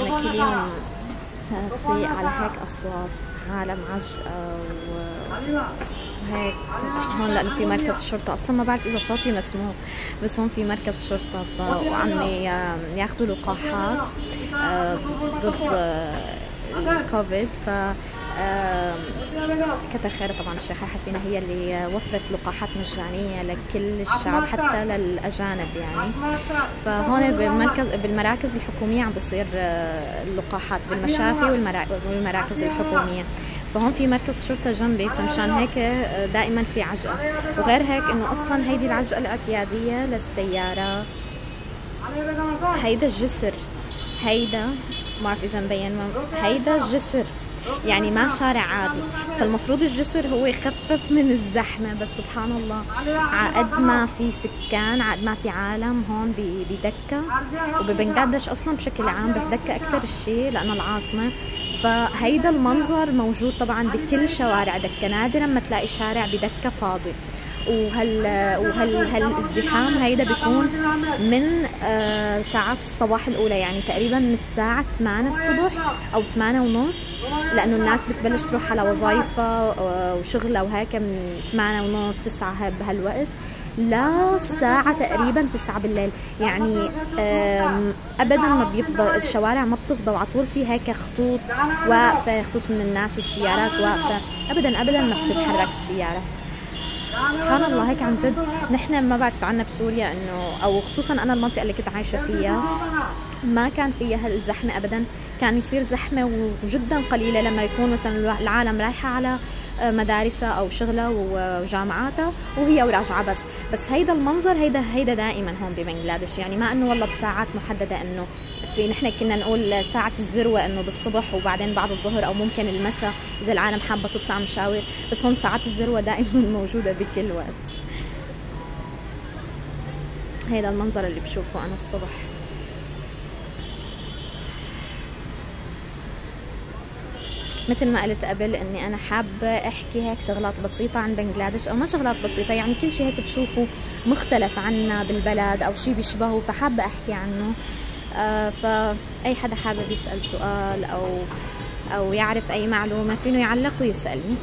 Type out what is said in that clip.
أنا كل يوم في على هيك أصوات عالم عجقة وهيك هون لأنه في مركز شرطة أصلا ما بعرف إذا صوتي مسموع بس هون في مركز شرطة ف... وعم ياخذوا لقاحات ضد الكوفيد ف كتر خير طبعا الشيخة حسينة هي اللي وفرت لقاحات مجانية لكل الشعب حتى للأجانب يعني. فهون بالمركز بالمراكز الحكومية عم بصير آه، اللقاحات بالمشافي والمراكز الحكومية. فهون في مركز شرطة جنبي فمشان هيك آه، دائما في عجقة. وغير هيك إنه أصلا هيدي العجقة الاعتيادية للسيارات. هيدا الجسر هيدا ما بعرف إذا مبين هيدا الجسر. يعني ما شارع عادي. فالمفروض الجسر هو يخفف من الزحمة بس سبحان الله عقد ما في سكان عقد ما في عالم هون بدكة. وببنغلاديش أصلا بشكل عام بس دكة أكثر الشيء لأنه العاصمة. فهيدا المنظر موجود طبعا بكل شوارع دكة. نادرا ما تلاقي شارع بدكة فاضي. وهال وهال هالازدحام هيدا بيكون من آه، ساعات الصباح الأولى يعني تقريبا من الساعة 8 الصبح أو 8 ونص لأنه الناس بتبلش تروح على وظائفها آه، وشغلها وهيك من 8 ونص 9 بهالوقت لساعة تقريبا 9 بالليل. يعني ابدا ما بيفضل الشوارع ما بتفضى وعلى طول في هيك خطوط واقفة خطوط من الناس والسيارات واقفة. ابدا ابدا ما بتتحرك السيارات. سبحان الله هيك عن جد. نحن ما بعرف عنا بسوريا إنه أو خصوصا أنا المنطقة اللي كنت عايشة فيها ما كان فيها هالزحمة ابدا. كان يصير زحمة وجدا قليلة لما يكون مثلا العالم رايحة على مدارسها أو شغلها وجامعاتها وهي وراجعة بس. بس هيدا المنظر هيدا هيدا دائما هون ببنغلاديش. يعني ما إنه والله بساعات محددة إنه في نحن كنا نقول ساعة الذروة إنه بالصبح وبعدين بعد الظهر أو ممكن المساء إذا العالم حابة تطلع مشاوير. بس هون ساعات الذروة دائما موجودة بكل وقت. هيدا المنظر اللي بشوفه أنا الصبح. مثل ما قلت قبل إني أنا حابة أحكي هيك شغلات بسيطة عن بنغلاديش أو ما شغلات بسيطة يعني كل شيء هيك بشوفه مختلف عنا بالبلد أو شيء بيشبهه فحابة أحكي عنه. آه فاي حدا حابب يسأل سؤال أو أو يعرف أي معلومة فينه يعلق ويسالني